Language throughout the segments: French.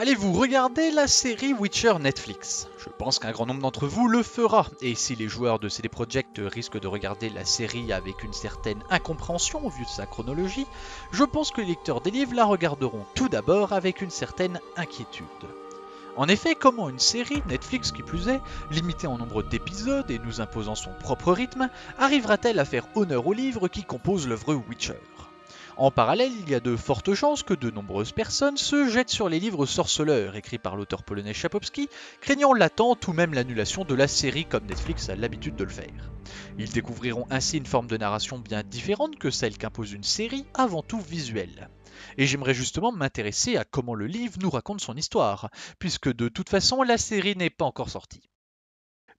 Allez-vous regarder la série Witcher Netflix? Je pense qu'un grand nombre d'entre vous le fera, et si les joueurs de CD Projekt risquent de regarder la série avec une certaine incompréhension au vu de sa chronologie, je pense que les lecteurs des livres la regarderont tout d'abord avec une certaine inquiétude. En effet, comment une série, Netflix qui plus est, limitée en nombre d'épisodes et nous imposant son propre rythme, arrivera-t-elle à faire honneur aux livres qui composent l'œuvre Witcher? En parallèle, il y a de fortes chances que de nombreuses personnes se jettent sur les livres sorceleurs écrits par l'auteur polonais Chapowski, craignant l'attente ou même l'annulation de la série comme Netflix a l'habitude de le faire. Ils découvriront ainsi une forme de narration bien différente que celle qu'impose une série, avant tout visuelle. Et j'aimerais justement m'intéresser à comment le livre nous raconte son histoire, puisque de toute façon la série n'est pas encore sortie.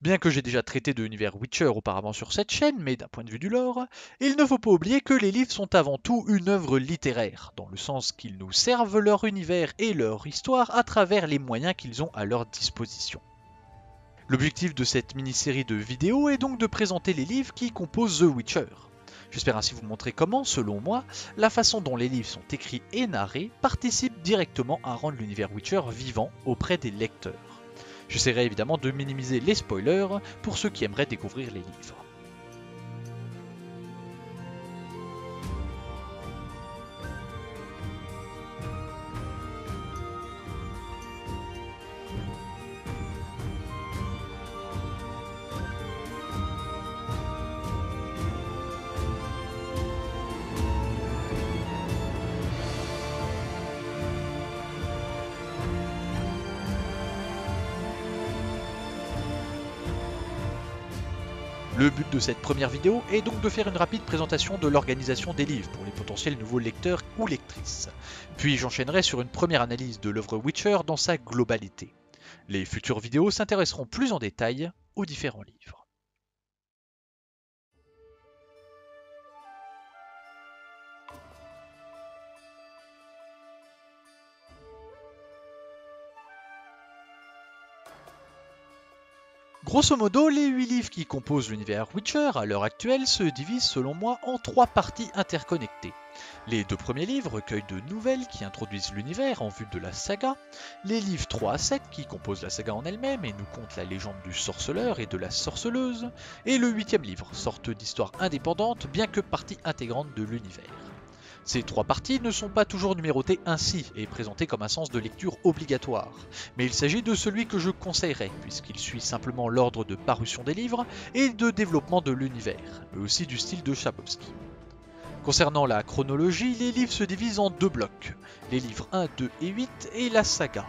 Bien que j'ai déjà traité de l'univers Witcher auparavant sur cette chaîne, mais d'un point de vue du lore, il ne faut pas oublier que les livres sont avant tout une œuvre littéraire, dans le sens qu'ils nous servent leur univers et leur histoire à travers les moyens qu'ils ont à leur disposition. L'objectif de cette mini-série de vidéos est donc de présenter les livres qui composent The Witcher. J'espère ainsi vous montrer comment, selon moi, la façon dont les livres sont écrits et narrés participe directement à rendre l'univers Witcher vivant auprès des lecteurs. J'essaierai évidemment de minimiser les spoilers pour ceux qui aimeraient découvrir les livres. Le but de cette première vidéo est donc de faire une rapide présentation de l'organisation des livres pour les potentiels nouveaux lecteurs ou lectrices. Puis j'enchaînerai sur une première analyse de l'œuvre Witcher dans sa globalité. Les futures vidéos s'intéresseront plus en détail aux différents livres. Grosso modo, les 8 livres qui composent l'univers Witcher à l'heure actuelle se divisent selon moi en 3 parties interconnectées. Les deux premiers livres recueillent de nouvelles qui introduisent l'univers en vue de la saga, les livres 3 à 7 qui composent la saga en elle-même et nous content la légende du sorceleur et de la sorceleuse, et le huitième livre, sorte d'histoire indépendante bien que partie intégrante de l'univers. Ces trois parties ne sont pas toujours numérotées ainsi et présentées comme un sens de lecture obligatoire, mais il s'agit de celui que je conseillerais, puisqu'il suit simplement l'ordre de parution des livres et de développement de l'univers, mais aussi du style de Chapowski. Concernant la chronologie, les livres se divisent en deux blocs, les livres 1, 2 et 8 et la saga.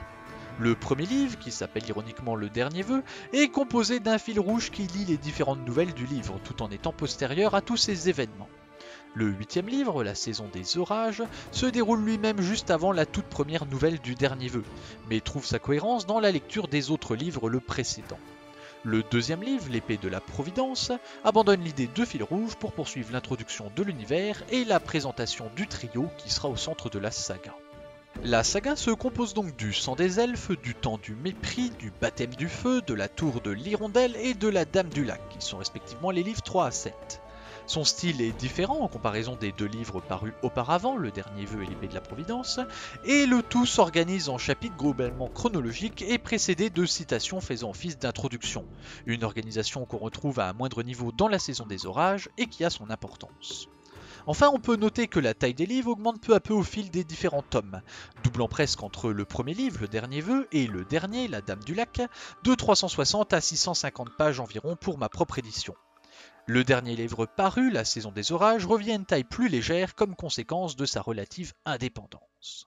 Le premier livre, qui s'appelle ironiquement Le Dernier Vœu, est composé d'un fil rouge qui lie les différentes nouvelles du livre tout en étant postérieur à tous ces événements. Le huitième livre, La saison des orages, se déroule lui-même juste avant la toute première nouvelle du dernier vœu, mais trouve sa cohérence dans la lecture des autres livres le précédent. Le deuxième livre, L'épée de la Providence, abandonne l'idée de fil rouge pour poursuivre l'introduction de l'univers et la présentation du trio qui sera au centre de la saga. La saga se compose donc du sang des elfes, du temps du mépris, du baptême du feu, de la tour de l'hirondelle et de la dame du lac, qui sont respectivement les livres 3 à 7. Son style est différent en comparaison des deux livres parus auparavant, Le Dernier Vœu et l'Épée de la Providence, et le tout s'organise en chapitres globalement chronologiques et précédés de citations faisant office d'introduction, une organisation qu'on retrouve à un moindre niveau dans la saison des orages et qui a son importance. Enfin, on peut noter que la taille des livres augmente peu à peu au fil des différents tomes, doublant presque entre le premier livre, le dernier vœu, et le dernier, la Dame du Lac, de 360 à 650 pages environ pour ma propre édition. Le dernier livre paru, La saison des orages, revient à une taille plus légère comme conséquence de sa relative indépendance.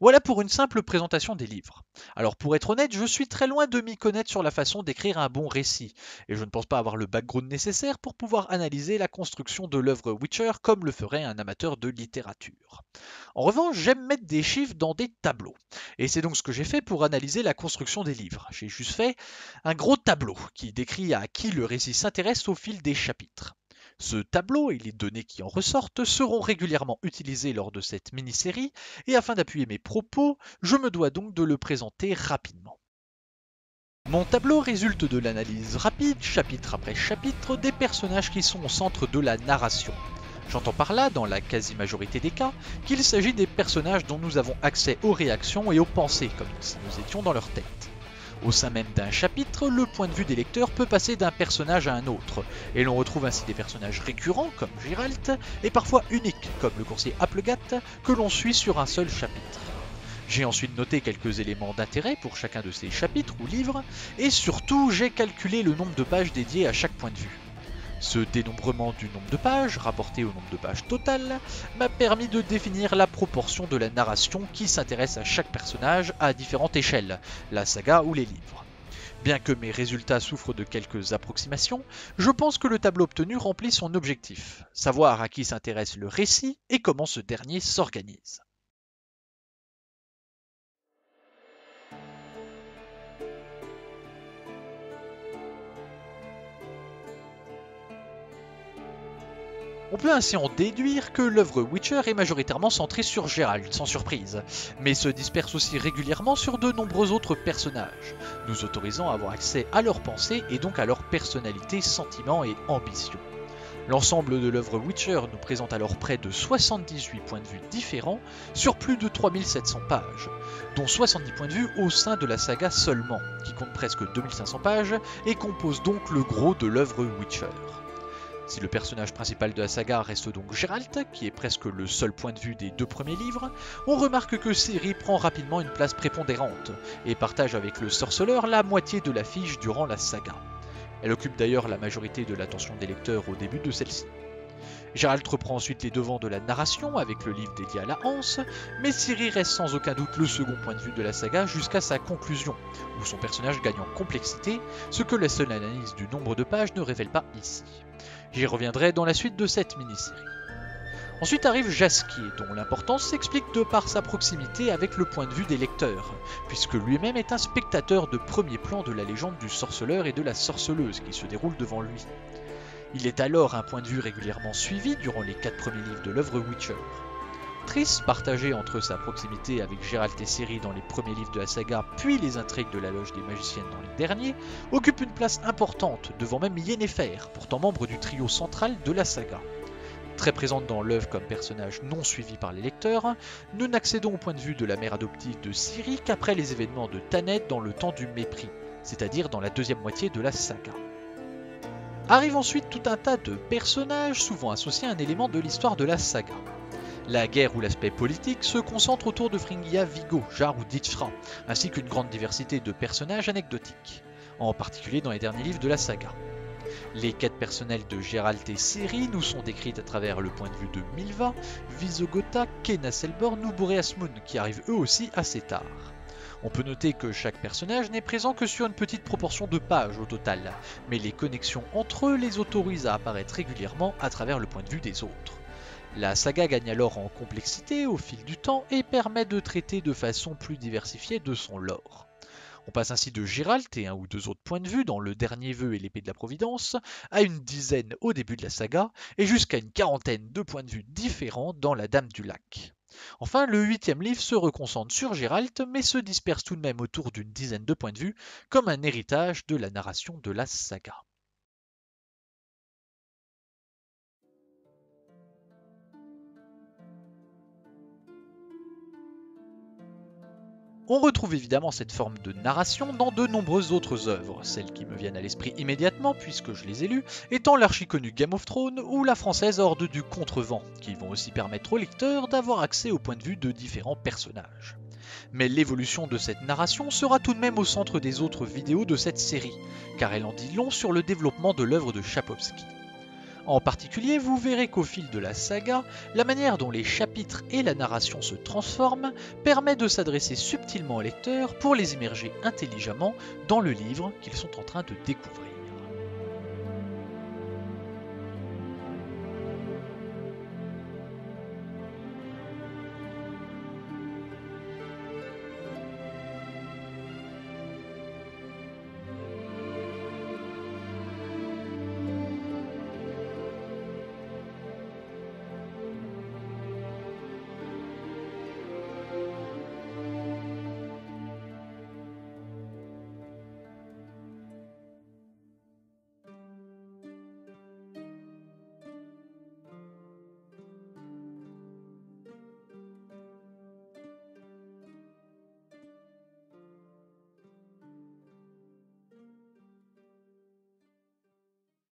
Voilà pour une simple présentation des livres. Alors pour être honnête, je suis très loin de m'y connaître sur la façon d'écrire un bon récit, et je ne pense pas avoir le background nécessaire pour pouvoir analyser la construction de l'œuvre Witcher comme le ferait un amateur de littérature. En revanche, j'aime mettre des chiffres dans des tableaux, et c'est donc ce que j'ai fait pour analyser la construction des livres. J'ai juste fait un gros tableau qui décrit à qui le récit s'intéresse au fil des chapitres. Ce tableau et les données qui en ressortent seront régulièrement utilisés lors de cette mini-série, et afin d'appuyer mes propos, je me dois donc de le présenter rapidement. Mon tableau résulte de l'analyse rapide, chapitre après chapitre, des personnages qui sont au centre de la narration. J'entends par là, dans la quasi-majorité des cas, qu'il s'agit des personnages dont nous avons accès aux réactions et aux pensées, comme si nous étions dans leur tête. Au sein même d'un chapitre, le point de vue des lecteurs peut passer d'un personnage à un autre, et l'on retrouve ainsi des personnages récurrents comme Giralt, et parfois uniques comme le coursier Applegat, que l'on suit sur un seul chapitre. J'ai ensuite noté quelques éléments d'intérêt pour chacun de ces chapitres ou livres, et surtout j'ai calculé le nombre de pages dédiées à chaque point de vue. Ce dénombrement du nombre de pages, rapporté au nombre de pages total, m'a permis de définir la proportion de la narration qui s'intéresse à chaque personnage à différentes échelles, la saga ou les livres. Bien que mes résultats souffrent de quelques approximations, je pense que le tableau obtenu remplit son objectif, savoir à qui s'intéresse le récit et comment ce dernier s'organise. On peut ainsi en déduire que l'œuvre Witcher est majoritairement centrée sur Geralt, sans surprise, mais se disperse aussi régulièrement sur de nombreux autres personnages, nous autorisant à avoir accès à leurs pensées et donc à leur personnalité, sentiments et ambitions. L'ensemble de l'œuvre Witcher nous présente alors près de 78 points de vue différents sur plus de 3700 pages, dont 70 points de vue au sein de la saga seulement, qui compte presque 2500 pages et compose donc le gros de l'œuvre Witcher. Si le personnage principal de la saga reste donc Geralt, qui est presque le seul point de vue des deux premiers livres, on remarque que Ciri prend rapidement une place prépondérante, et partage avec le sorceleur la moitié de l'affiche durant la saga. Elle occupe d'ailleurs la majorité de l'attention des lecteurs au début de celle-ci. Geralt reprend ensuite les devants de la narration avec le livre dédié à la Hanse, mais Ciri reste sans aucun doute le second point de vue de la saga jusqu'à sa conclusion, où son personnage gagne en complexité, ce que la seule analyse du nombre de pages ne révèle pas ici. J'y reviendrai dans la suite de cette mini-série. Ensuite arrive Jasquier, dont l'importance s'explique de par sa proximité avec le point de vue des lecteurs, puisque lui-même est un spectateur de premier plan de la légende du sorceleur et de la sorceleuse qui se déroule devant lui. Il est alors un point de vue régulièrement suivi durant les quatre premiers livres de l'œuvre Witcher. Triss, partagé entre sa proximité avec Geralt et Ciri dans les premiers livres de la saga, puis les intrigues de la loge des magiciennes dans les derniers, occupe une place importante, devant même Yennefer, pourtant membre du trio central de la saga. Très présente dans l'œuvre comme personnage non suivi par les lecteurs, nous n'accédons au point de vue de la mère adoptive de Ciri qu'après les événements de Tannet dans le temps du mépris, c'est-à-dire dans la deuxième moitié de la saga. Arrive ensuite tout un tas de personnages souvent associés à un élément de l'histoire de la saga. La guerre ou l'aspect politique se concentre autour de Fringia Vigo, Jar ou Ditchra, ainsi qu'une grande diversité de personnages anecdotiques, en particulier dans les derniers livres de la saga. Les quêtes personnelles de Geralt et Ciri nous sont décrites à travers le point de vue de Milva, Visogota, Kena Selborn ou Boreas Moon, qui arrivent eux aussi assez tard. On peut noter que chaque personnage n'est présent que sur une petite proportion de pages au total, mais les connexions entre eux les autorisent à apparaître régulièrement à travers le point de vue des autres. La saga gagne alors en complexité au fil du temps et permet de traiter de façon plus diversifiée de son lore. On passe ainsi de Giralt et un ou deux autres points de vue dans le dernier vœu et l'épée de la Providence, à une dizaine au début de la saga, et jusqu'à une quarantaine de points de vue différents dans la Dame du Lac. Enfin, le huitième livre se reconcentre sur Giralt, mais se disperse tout de même autour d'une dizaine de points de vue, comme un héritage de la narration de la saga. On retrouve évidemment cette forme de narration dans de nombreuses autres œuvres, celles qui me viennent à l'esprit immédiatement puisque je les ai lues, étant l'archi-connu Game of Thrones ou la française Horde du Contrevent, qui vont aussi permettre au lecteur d'avoir accès au point de vue de différents personnages. Mais l'évolution de cette narration sera tout de même au centre des autres vidéos de cette série, car elle en dit long sur le développement de l'œuvre de Chapovsky. En particulier, vous verrez qu'au fil de la saga, la manière dont les chapitres et la narration se transforment permet de s'adresser subtilement aux lecteurs pour les immerger intelligemment dans le livre qu'ils sont en train de découvrir.